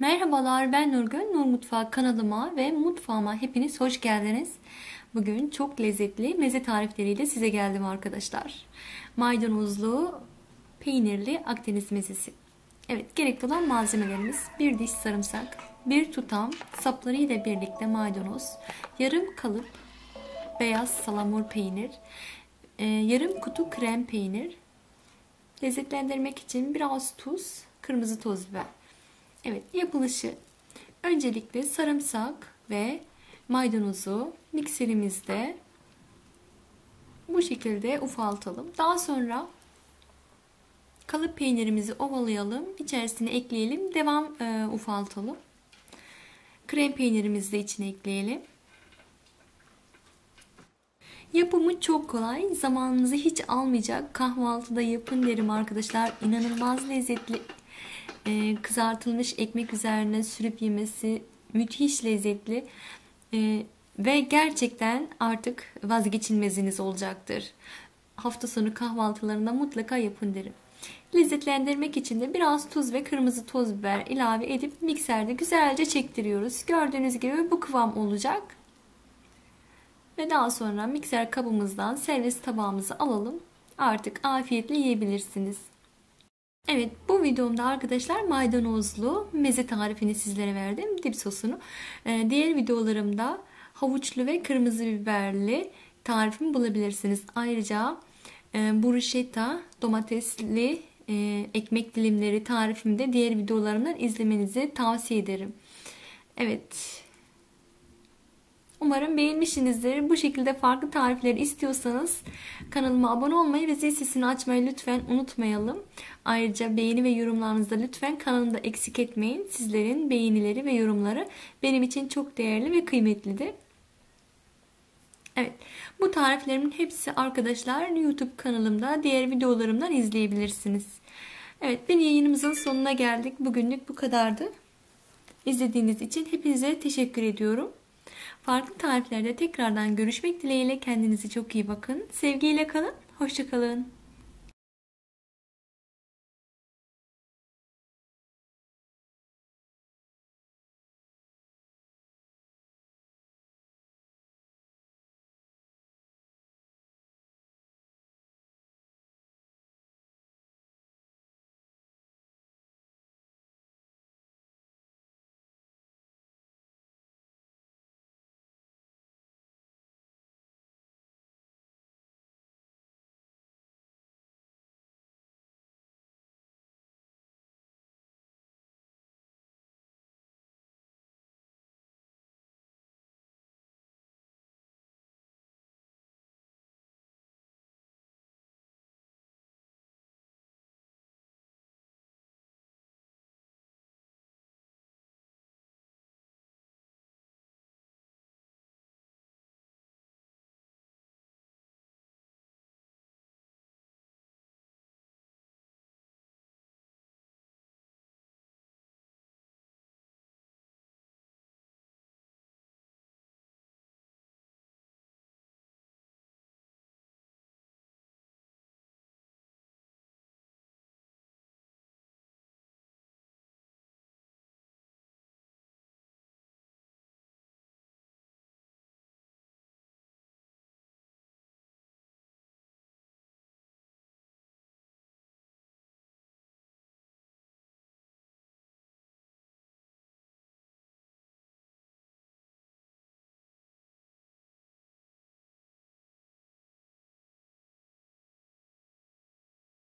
Merhabalar ben Nurgün. Nur Mutfağı kanalıma ve mutfağıma hepiniz hoş geldiniz. Bugün çok lezzetli meze tarifleriyle size geldim arkadaşlar. Maydanozlu, peynirli Akdeniz mezesi. Evet gerekli olan malzemelerimiz bir diş sarımsak, bir tutam sapları ile birlikte maydanoz, yarım kalıp beyaz salamur peynir, e, yarım kutu krem peynir, lezzetlendirmek için biraz tuz, kırmızı toz biber. Evet yapılışı öncelikle sarımsak ve maydanozu mikserimizde bu şekilde ufaltalım. Daha sonra kalıp peynirimizi ovalayalım. İçerisine ekleyelim. Devam e, ufaltalım. Krem peynirimizi de içine ekleyelim. Yapımı çok kolay. Zamanınızı hiç almayacak. Kahvaltıda yapın derim arkadaşlar. İnanılmaz lezzetli e, kızartılmış ekmek üzerine sürüp yemesi müthiş lezzetli e, ve gerçekten artık vazgeçilmeziniz olacaktır. Hafta sonu kahvaltılarında mutlaka yapın derim. Lezzetlendirmek için de biraz tuz ve kırmızı toz biber ilave edip mikserde güzelce çektiriyoruz. Gördüğünüz gibi bu kıvam olacak. Ve daha sonra mikser kabımızdan servis tabağımızı alalım. Artık afiyetle yiyebilirsiniz. Evet bu videomda arkadaşlar maydanozlu meze tarifini sizlere verdim. Dip sosunu. Ee, diğer videolarımda havuçlu ve kırmızı biberli tarifimi bulabilirsiniz. Ayrıca e, buruşeta domatesli e, ekmek dilimleri tarifimi de diğer videolarımdan izlemenizi tavsiye ederim. Evet Umarım beğenmişsinizdir. Bu şekilde farklı tarifleri istiyorsanız kanalıma abone olmayı ve zil sesini açmayı lütfen unutmayalım. Ayrıca beğeni ve yorumlarınızda lütfen kanalımda eksik etmeyin. Sizlerin beğenileri ve yorumları benim için çok değerli ve kıymetlidir. Evet, bu tariflerimin hepsi arkadaşlar YouTube kanalımda diğer videolarımdan izleyebilirsiniz. Evet, bir yayınımızın sonuna geldik. Bugünlük bu kadardı. İzlediğiniz için hepinize teşekkür ediyorum. Farklı tariflerde tekrardan görüşmek dileğiyle kendinize çok iyi bakın. Sevgiyle kalın, hoşçakalın.